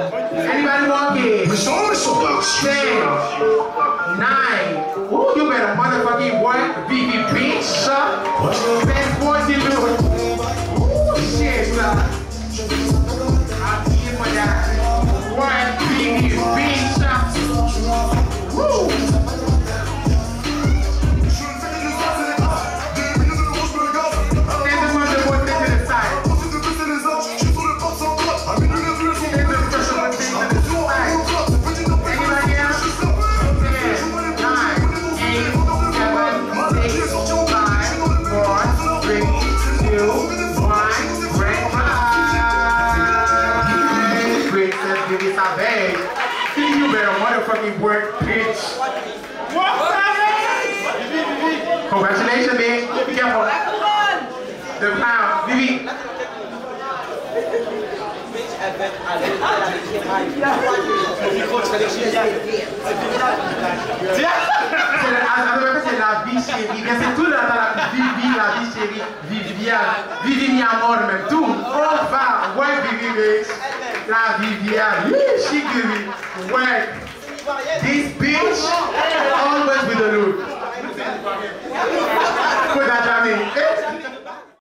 Anybody walking? It's always about Ten, nine. Ooh, you better motherfucking work, Vivi bitch, son. Give me some bag. You better motherfucking work, bitch. Congratulations, bitch. Be careful. The clown. Vivi. C'est la, vie chérie. C'est tout dans la Vivi, la vie chérie. Viviane. Vivi mi amor même. Tout. On va. Ouais, Vivi, bitch. La Viviane. She give me. Ouais. This bitch.